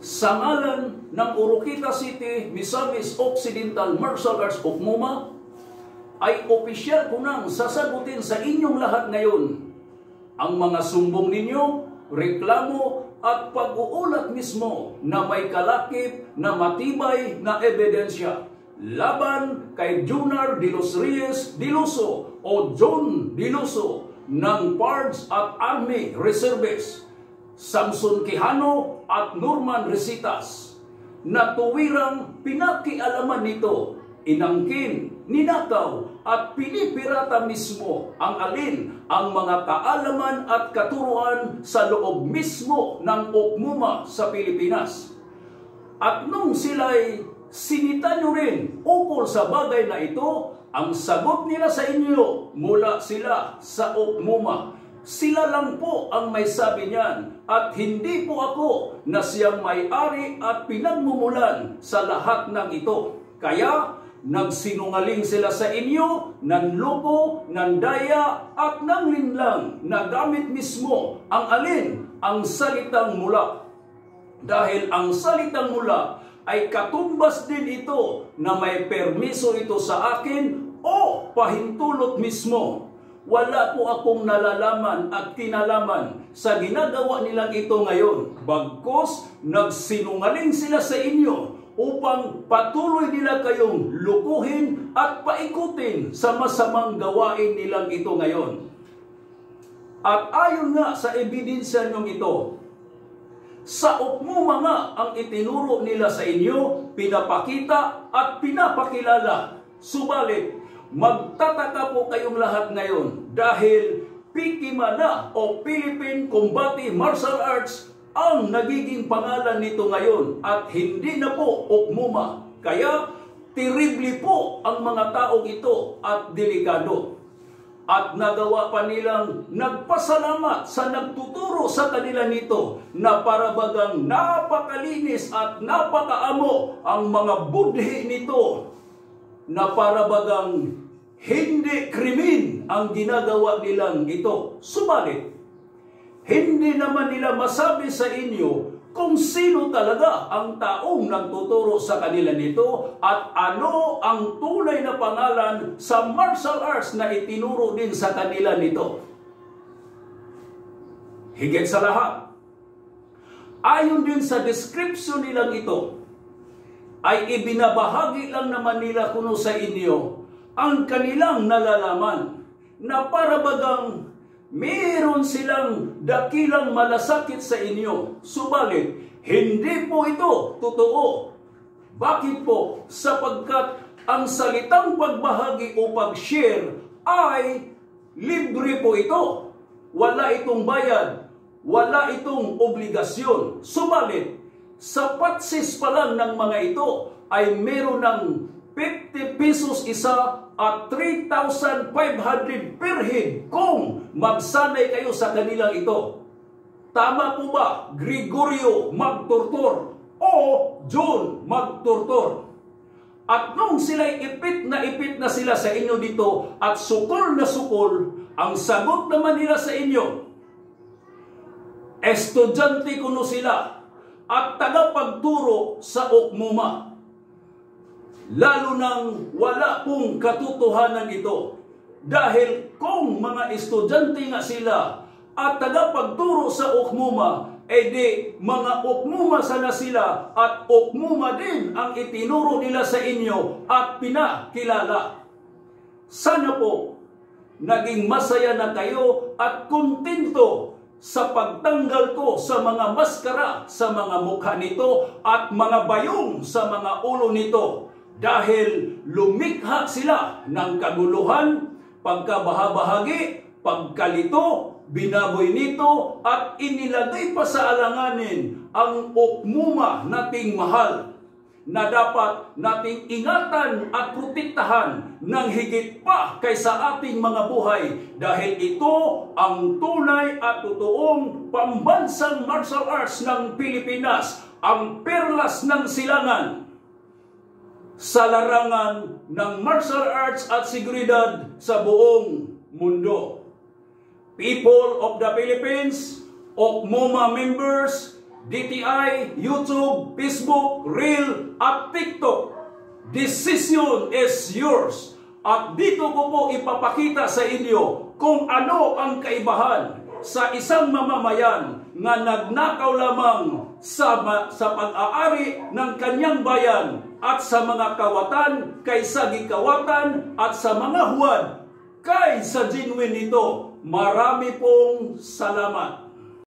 sa ngalan ng Oroquita City, Misamis Occidental Martial Arts Okmuma, ay opisyal ko nang sasagutin sa inyong lahat ngayon ang mga sumbong ninyo, reklamo at pag-uulat mismo na may kalakip na matibay na ebidensya laban kay Junar de los Reyes Diluso o John Diluso ng Pards at Army Reserves, Samson Quijano at Norman Resitas na tuwirang pinakialaman nito, inangkin, ninakaw at pinipirata mismo ang alin ang mga kaalaman at katuruan sa loob mismo ng Okmuma sa Pilipinas. At nung sila'y sinita nyo rin ukol sa bagay na ito, ang sagot nila sa inyo mula sila sa Okmuma. Sila lang po ang may sabi niyan at hindi po ako na siyang may-ari at pinagmumulan sa lahat ng ito. Kaya nagsinungaling sila sa inyo, nanloko, nandaya at nanglinlang na gamit mismo ang alin ang salitang mula. Dahil ang salitang mula ay katumbas din ito na may permiso ito sa akin o pahintulot mismo wala po akong nalalaman at kinalaman sa ginagawa nilang ito ngayon. Bagkos, nagsinungaling sila sa inyo upang patuloy nila kayong lukuhin at paikutin sa masamang gawain nilang ito ngayon. At ayon nga sa ebidensya nyong ito, sa ukmuma nga ang itinuro nila sa inyo, pinapakita at pinapakilala. Subalit, magtataka po kayong lahat ngayon dahil Pikima o Philippine Combati Martial Arts ang nagiging pangalan nito ngayon at hindi na po Okmuma. Kaya terrible po ang mga taong ito at delikado. At nagawa pa nilang nagpasalamat sa nagtuturo sa kanila nito na parabagang napakalinis at napakaamo ang mga budhi nito na parabagang hindi krimen ang ginagawa nilang ito. Subalit, hindi naman nila masabi sa inyo kung sino talaga ang taong nagtuturo sa kanila nito at ano ang tunay na pangalan sa martial arts na itinuro din sa kanila nito. Higit sa lahat, ayon din sa description nilang ito, ay ibinabahagi lang naman nila kuno sa inyo ang kanilang nalalaman na para bagang meron silang dakilang malasakit sa inyo. Subalit, hindi po ito totoo. Bakit po? Sapagkat ang salitang pagbahagi o pag-share ay libre po ito. Wala itong bayad. Wala itong obligasyon. Subalit, sa patsis pa lang ng mga ito ay meron ng 50 pesos isa at 3,500 per head kung magsanay kayo sa kanilang ito. Tama po ba Gregorio magturtor o John magturtor? At nung sila'y ipit na ipit na sila sa inyo dito at sukol na sukol, ang sagot naman nila sa inyo, estudyante kuno sila at tagapagturo sa Okmuma lalo nang wala pong katotohanan ito. Dahil kung mga estudyante nga sila at tagapagturo sa Okmuma, eh di mga Okmuma sana sila at Okmuma din ang itinuro nila sa inyo at pinakilala. Sana po naging masaya na kayo at kontento sa pagtanggal ko sa mga maskara sa mga mukha nito at mga bayong sa mga ulo nito dahil lumikha sila ng kaguluhan, pagkabahabahagi, pagkalito, binaboy nito at inilagay pa sa alanganin ang okmuma nating mahal na dapat nating ingatan at protektahan ng higit pa kaysa ating mga buhay dahil ito ang tunay at totoong pambansang martial arts ng Pilipinas, ang perlas ng silangan sa larangan ng martial arts at seguridad sa buong mundo. People of the Philippines, OCMOMA members, DTI, YouTube, Facebook, Reel, at TikTok. Decision is yours. At dito ko po ipapakita sa inyo kung ano ang kaibahan sa isang mamamayan nga nagnakaw lamang sa, sa pag-aari ng kanyang bayan at sa mga kawatan kaysa gikawatan at sa mga huwad kay sa genuine ito. Marami pong salamat.